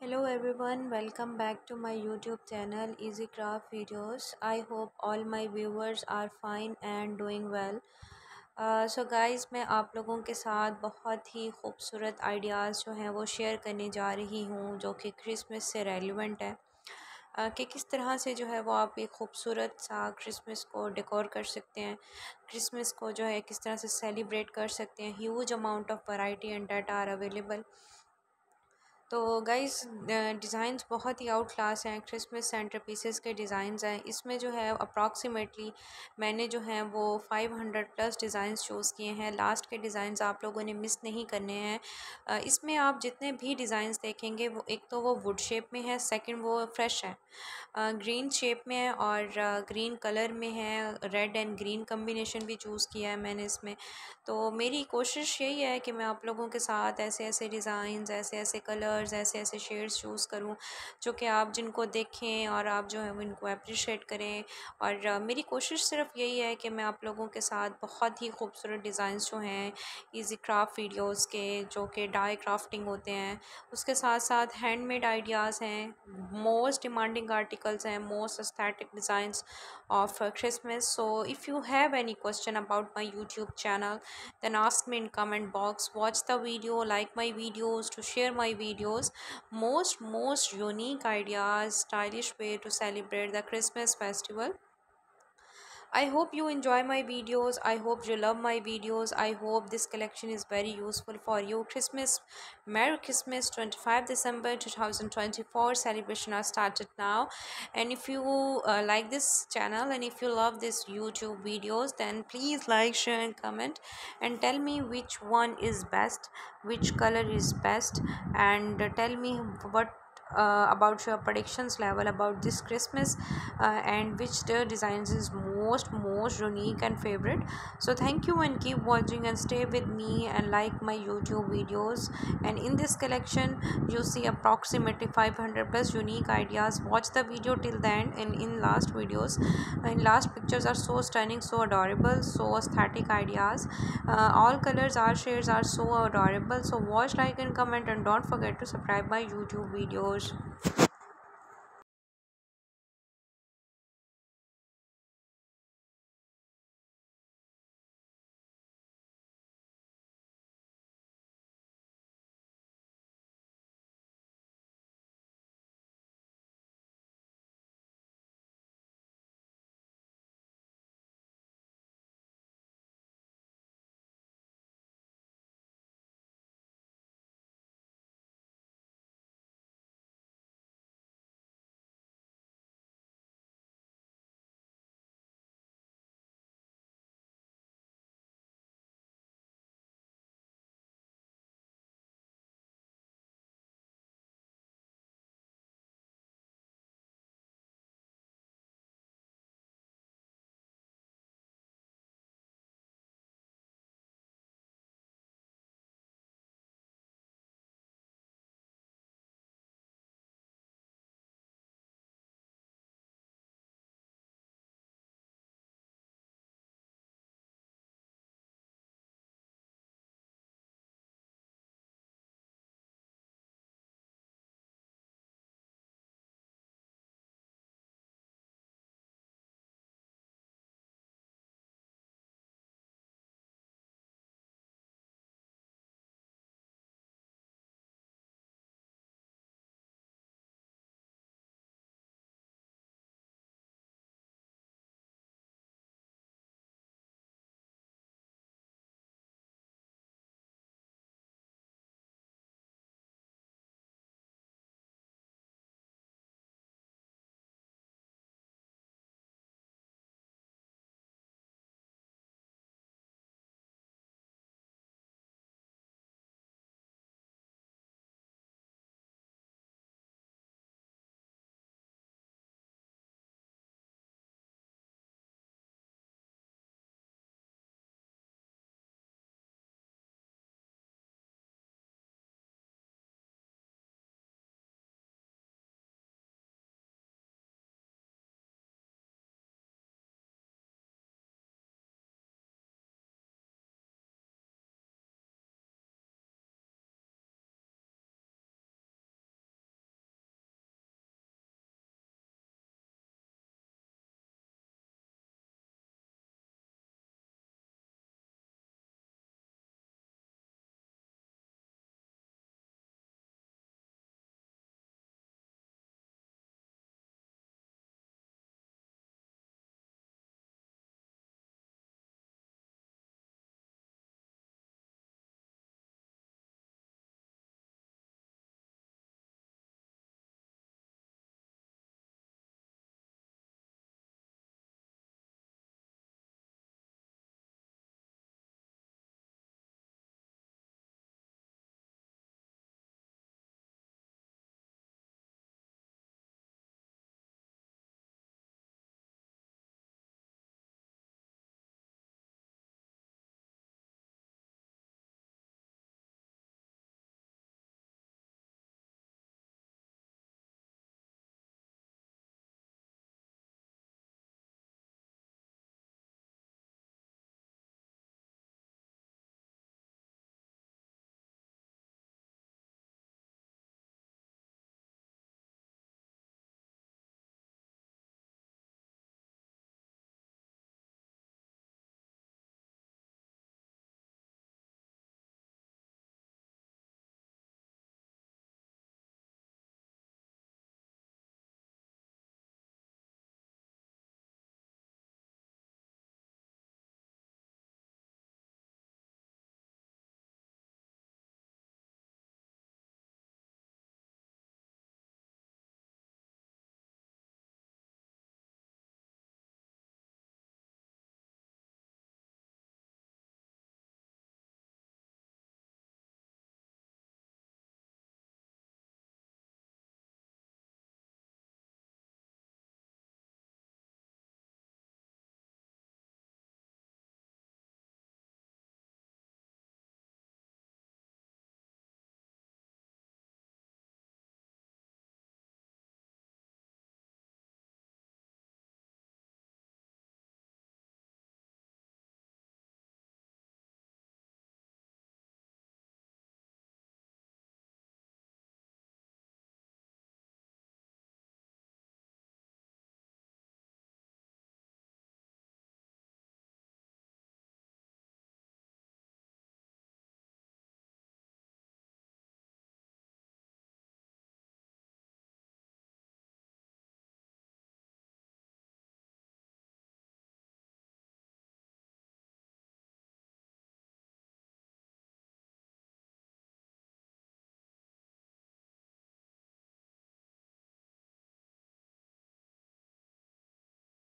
hello everyone welcome back to my youtube channel easy craft videos. I hope all my viewers are fine and doing well. So guys मैं आप लोगों के साथ बहुत ही खूबसूरत ideas जो हैं वो शेयर करने जा रही हूँ जो कि क्रिसमस से रेलिवेंट है। Uh, कि किस तरह से जो है वो आप एक खूबसूरत सा क्रिसमस को डेकोर कर सकते हैं क्रिसमस को जो है किस तरह से सेलिब्रेट कर सकते हैं huge amount of variety and data are available तो गाइस डिज़ाइंस बहुत ही आउट क्लास हैं क्रिसमस सेंटर पीसेस के डिज़ाइंस हैं। इसमें जो है अप्रॉक्सीमेटली मैंने जो है, वो 500 प्लस डिज़ाइंस चूज़ किए हैं। लास्ट के डिज़ाइंस आप लोगों ने मिस नहीं करने हैं। इसमें आप जितने भी डिज़ाइंस देखेंगे, वो एक तो वो वुड शेप में है सेकंड वो फ्रेश है। ग्रीन शेप में है और ग्रीन कलर में है। रेड एंड ग्रीन कम्बिनेशन भी चूज़ किया है मैंने इसमें। तो मेरी कोशिश यही है कि मैं आप लोगों के साथ ऐसे ऐसे डिज़ाइंस ऐसे ऐसे कलर कलर्स ऐसे ऐसे शेड्स चूज़ करूँ, जो कि आप जिनको देखें और आप जो है वो इनको अप्रिशिएट करें। और मेरी कोशिश सिर्फ़ यही है कि मैं आप लोगों के साथ बहुत ही खूबसूरत डिज़ाइंस जो हैं इजी क्राफ्ट वीडियोस के, जो कि डाई क्राफ्टिंग होते हैं, उसके साथ साथ हैंडमेड आइडियाज़ हैं मोस्ट डिमांडिंग आर्टिकल्स हैं most aesthetic designs of uh, christmas. So if you have any question about my youtube channel then ask me in comment box. Watch the video like my videos to share my videos. Most most unique ideas stylish way to celebrate the christmas festival I hope you enjoy my videos. I hope you love my videos. I hope this collection is very useful for you. Christmas, Merry Christmas, 25 December 2024 celebration has started now. And if you uh, like this channel and if you love this YouTube videos, then please like, share and comment and tell me which one is best, which color is best and tell me what uh, about your predictions level about this christmas uh, and which the designs is most most unique and favorite. So thank you and keep watching and stay with me and like my youtube videos. And in this collection you see approximately 500 plus unique ideas. Watch the video till the end and in last videos. And last pictures are so stunning so adorable so aesthetic ideas. Uh, all colors all shades are so adorable. So watch like and comment and don't forget to subscribe my youtube videos.